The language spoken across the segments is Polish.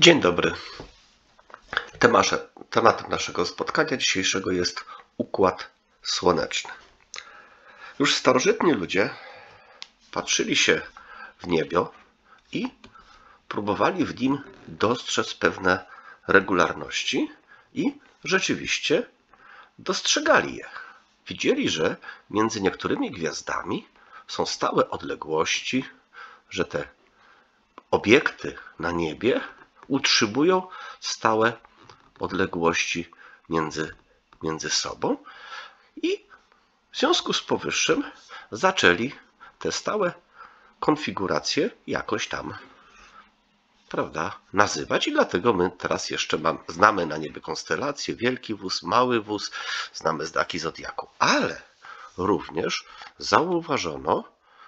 Dzień dobry. Temasze, tematem naszego spotkania dzisiejszego jest układ słoneczny. Już starożytni ludzie patrzyli się w niebo i próbowali w nim dostrzec pewne regularności i rzeczywiście dostrzegali je. Widzieli, że między niektórymi gwiazdami są stałe odległości, że te obiekty na niebie utrzymują stałe odległości między, między sobą. I w związku z powyższym zaczęli te stałe konfiguracje jakoś tam prawda, nazywać. I dlatego my teraz jeszcze mam, znamy na niebie konstelacje, wielki wóz, mały wóz, znamy znaki zodiaku, ale również zauważono,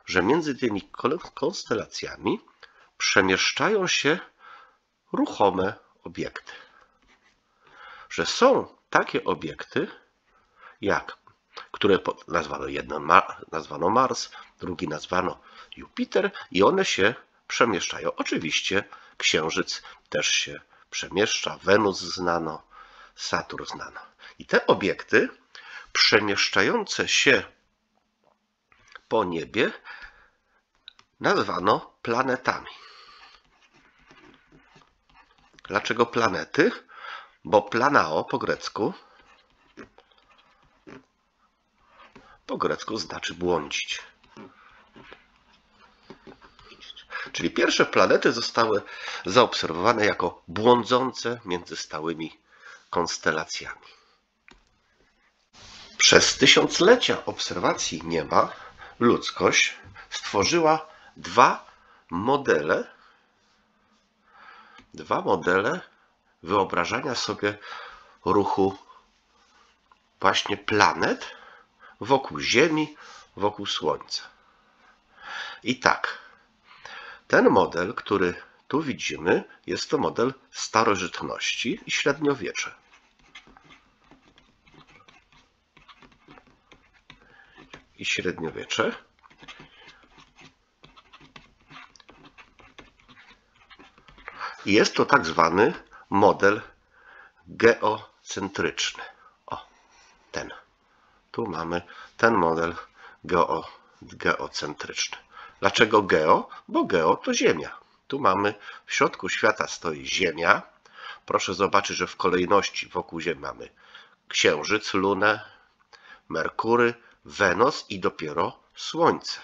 że między tymi konstelacjami przemieszczają się ruchome obiekty. Że są takie obiekty, jak, które nazwano jeden nazwano Mars, drugi nazwano Jupiter i one się przemieszczają. Oczywiście Księżyc też się przemieszcza, Wenus znano, Saturn znano. I te obiekty przemieszczające się po niebie nazwano planetami. Dlaczego planety? Bo planao po grecku po grecku znaczy błądzić. Czyli pierwsze planety zostały zaobserwowane jako błądzące między stałymi konstelacjami. Przez tysiąclecia obserwacji nieba ludzkość stworzyła dwa modele dwa modele wyobrażania sobie ruchu właśnie planet wokół Ziemi, wokół Słońca. I tak, ten model, który tu widzimy, jest to model starożytności i średniowiecze. I średniowiecze. Jest to tak zwany model geocentryczny. O, ten. Tu mamy ten model geo, geocentryczny. Dlaczego geo? Bo geo to Ziemia. Tu mamy w środku świata stoi Ziemia. Proszę zobaczyć, że w kolejności wokół Ziemi mamy Księżyc, Lunę, Merkury, Wenus i dopiero Słońce.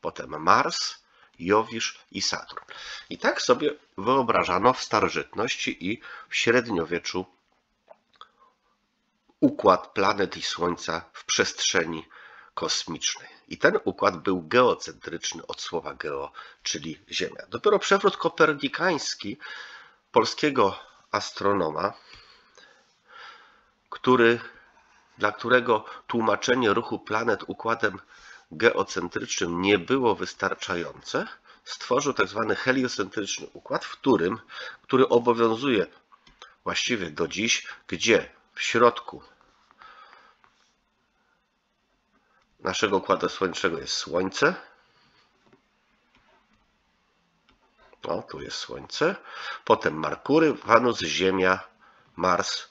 Potem Mars, Jowisz i Saturn. I tak sobie wyobrażano w starożytności i w średniowieczu układ planet i Słońca w przestrzeni kosmicznej. I ten układ był geocentryczny od słowa geo, czyli Ziemia. Dopiero przewrót kopernikański polskiego astronoma, który, dla którego tłumaczenie ruchu planet układem geocentrycznym nie było wystarczające, stworzył tak zwany heliocentryczny układ, w którym, który obowiązuje właściwie do dziś, gdzie w środku naszego układu słonecznego jest Słońce. O, tu jest Słońce. Potem Merkury, Wenus, Ziemia, Mars.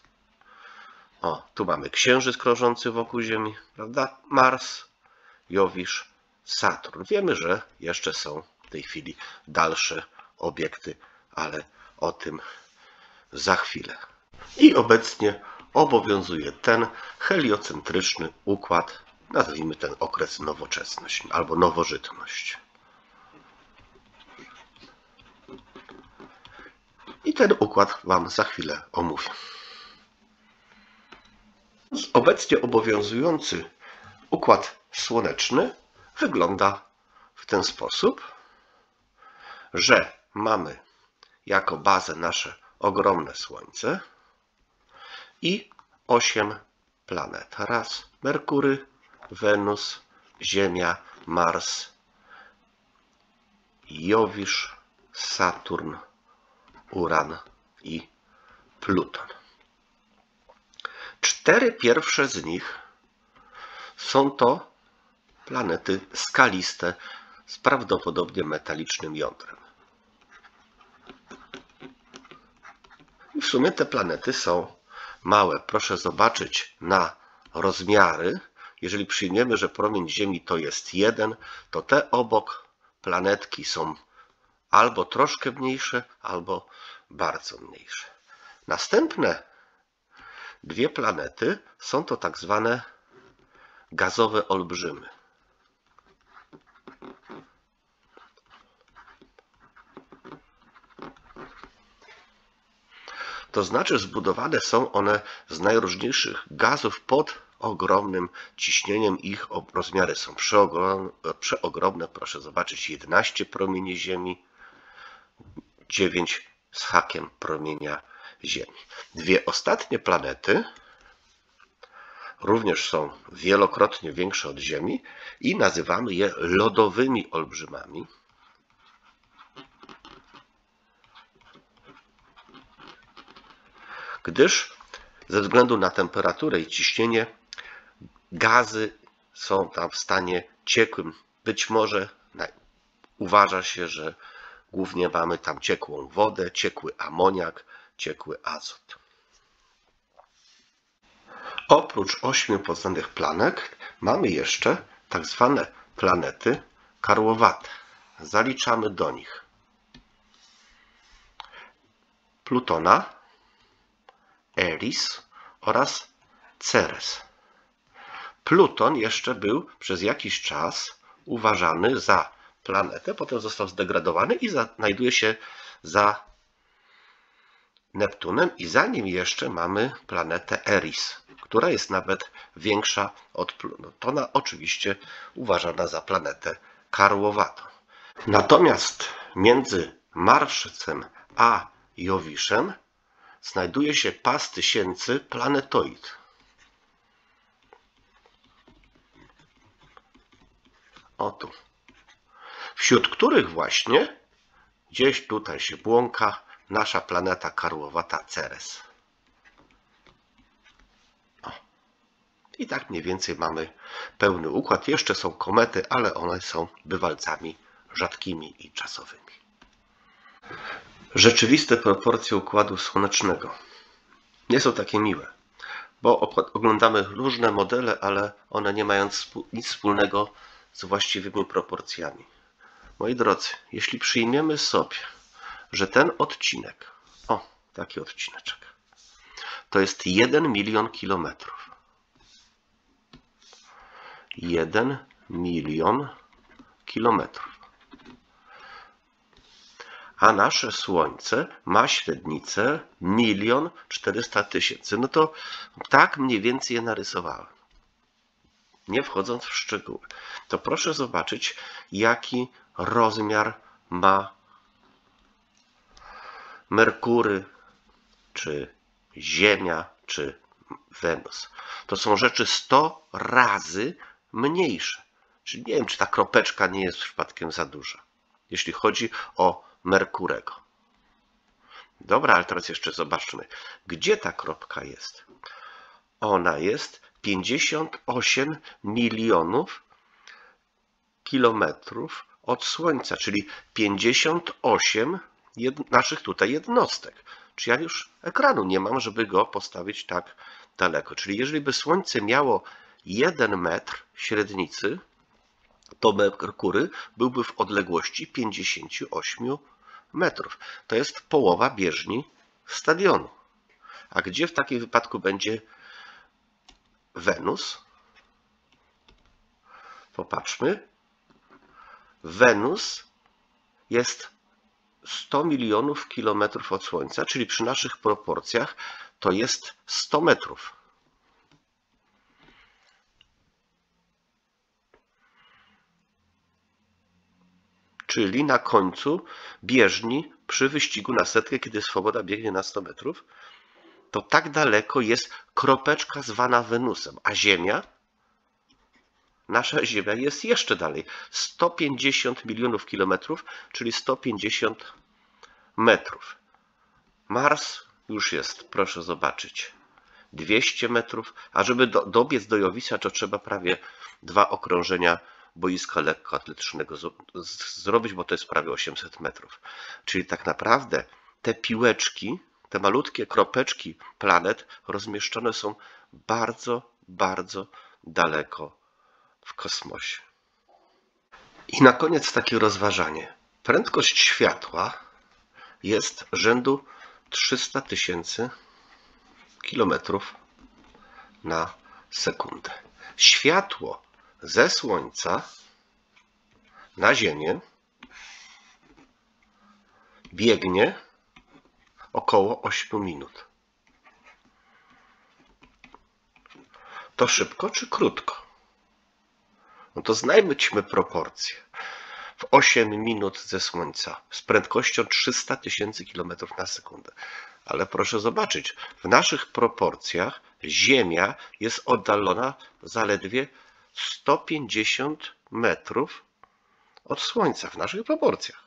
O, tu mamy Księżyc krążący wokół Ziemi, prawda? Mars, Jowisz, Saturn. Wiemy, że jeszcze są w tej chwili dalsze obiekty, ale o tym za chwilę. I obecnie obowiązuje ten heliocentryczny układ, nazwijmy ten okres nowoczesność albo nowożytność. I ten układ Wam za chwilę omówię. Obecnie obowiązujący układ słoneczny wygląda w ten sposób, że mamy jako bazę nasze ogromne Słońce i osiem planet. Raz Merkury, Wenus, Ziemia, Mars, Jowisz, Saturn, Uran i Pluton. Cztery pierwsze z nich są to planety skaliste z prawdopodobnie metalicznym jądrem. I w sumie te planety są małe. Proszę zobaczyć na rozmiary. Jeżeli przyjmiemy, że promień Ziemi to jest jeden, to te obok planetki są albo troszkę mniejsze, albo bardzo mniejsze. Następne dwie planety są to tak zwane gazowe olbrzymy. To znaczy zbudowane są one z najróżniejszych gazów pod ogromnym ciśnieniem. Ich rozmiary są przeogromne. Proszę zobaczyć 11 promieni Ziemi, 9 z hakiem promienia Ziemi. Dwie ostatnie planety również są wielokrotnie większe od Ziemi i nazywamy je lodowymi olbrzymami. Gdyż ze względu na temperaturę i ciśnienie gazy są tam w stanie ciekłym. Być może uważa się, że głównie mamy tam ciekłą wodę, ciekły amoniak, ciekły azot. Oprócz ośmiu poznanych planet mamy jeszcze tak zwane planety karłowate. Zaliczamy do nich Plutona, Eris oraz Ceres. Pluton jeszcze był przez jakiś czas uważany za planetę, potem został zdegradowany i znajduje się za Neptunem i za nim jeszcze mamy planetę Eris, która jest nawet większa od Plutona, oczywiście uważana za planetę karłowatą. Natomiast między Marszcem a Jowiszem znajduje się pas tysięcy planetoid. O tu. Wśród których właśnie gdzieś tutaj się błąka nasza planeta karłowata Ceres. O. I tak mniej więcej mamy pełny układ. Jeszcze są komety, ale one są bywalcami rzadkimi i czasowymi. Rzeczywiste proporcje Układu Słonecznego nie są takie miłe, bo oglądamy różne modele, ale one nie mają nic wspólnego z właściwymi proporcjami. Moi drodzy, jeśli przyjmiemy sobie, że ten odcinek, o, taki odcineczek, to jest 1 milion kilometrów. 1 milion kilometrów a nasze Słońce ma średnicę milion czterysta tysięcy. No to tak mniej więcej je narysowałem. Nie wchodząc w szczegóły, to proszę zobaczyć, jaki rozmiar ma Merkury, czy Ziemia, czy Wenus. To są rzeczy 100 razy mniejsze. Czyli nie wiem, czy ta kropeczka nie jest przypadkiem za duża, jeśli chodzi o Merkurego. Dobra, ale teraz jeszcze zobaczmy, gdzie ta kropka jest. Ona jest 58 milionów kilometrów od Słońca, czyli 58 naszych tutaj jednostek. Czy ja już ekranu nie mam, żeby go postawić tak daleko. Czyli jeżeli by Słońce miało 1 metr średnicy, to Merkury byłby w odległości 58 metrów. To jest połowa bieżni stadionu. A gdzie w takim wypadku będzie Wenus? Popatrzmy. Wenus jest 100 milionów kilometrów od Słońca, czyli przy naszych proporcjach to jest 100 metrów. czyli na końcu bieżni przy wyścigu na setkę, kiedy swoboda biegnie na 100 metrów, to tak daleko jest kropeczka zwana Wenusem, a Ziemia, nasza Ziemia jest jeszcze dalej. 150 milionów kilometrów, czyli 150 metrów. Mars już jest, proszę zobaczyć, 200 metrów, a żeby do, dobiec do Jowisa, to trzeba prawie dwa okrążenia boiska lekkoatletycznego zrobić, bo to jest prawie 800 metrów. Czyli tak naprawdę te piłeczki te malutkie kropeczki planet rozmieszczone są bardzo, bardzo daleko w kosmosie. I na koniec takie rozważanie. Prędkość światła jest rzędu 300 tysięcy kilometrów na sekundę. Światło ze Słońca na Ziemię biegnie około 8 minut. To szybko czy krótko? No to znajmyśmy proporcje. W 8 minut ze Słońca z prędkością 300 tysięcy km na sekundę. Ale proszę zobaczyć, w naszych proporcjach Ziemia jest oddalona zaledwie 150 metrów od Słońca w naszych proporcjach.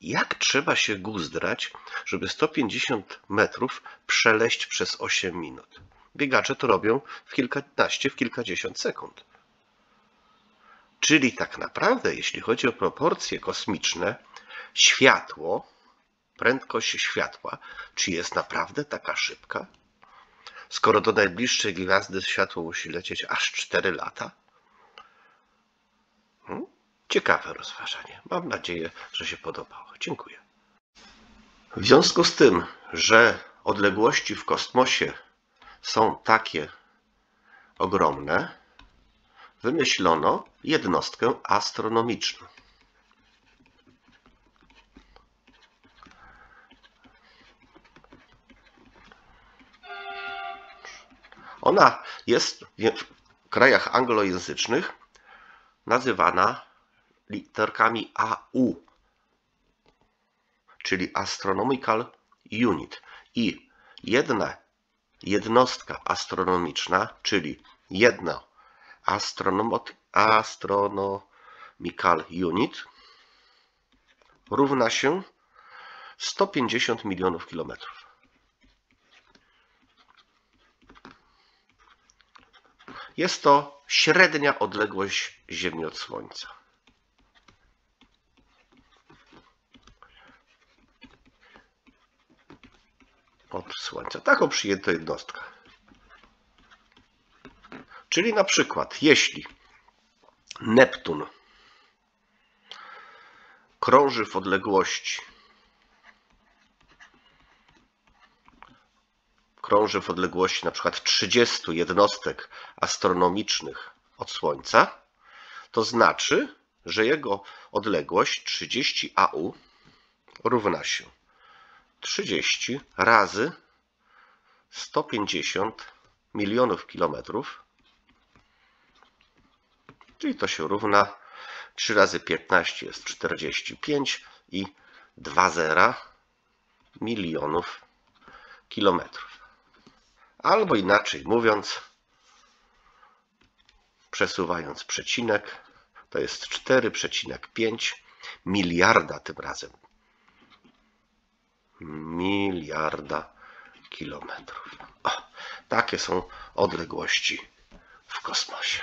Jak trzeba się guzdrać, żeby 150 metrów przeleść przez 8 minut? Biegacze to robią w kilkanaście, w kilkadziesiąt sekund. Czyli tak naprawdę, jeśli chodzi o proporcje kosmiczne, światło, prędkość światła, czy jest naprawdę taka szybka? Skoro do najbliższej gwiazdy światło musi lecieć aż 4 lata? Hmm? Ciekawe rozważanie. Mam nadzieję, że się podobało. Dziękuję. W związku z tym, że odległości w kosmosie są takie ogromne, wymyślono jednostkę astronomiczną. Ona jest w krajach anglojęzycznych nazywana literkami AU, czyli Astronomical Unit. I jedna jednostka astronomiczna, czyli jedna Astronomical Unit równa się 150 milionów kilometrów. Jest to średnia odległość Ziemi od Słońca. Od Słońca. Taką przyjęto jednostkę. Czyli na przykład, jeśli Neptun krąży w odległości krąży w odległości na przykład 30 jednostek astronomicznych od Słońca, to znaczy, że jego odległość 30 AU równa się 30 razy 150 milionów kilometrów Czyli to się równa 3 razy 15 jest 45 i 2 zera milionów kilometrów. Albo inaczej mówiąc, przesuwając przecinek, to jest 4,5 miliarda tym razem. Miliarda kilometrów. O, takie są odległości w kosmosie.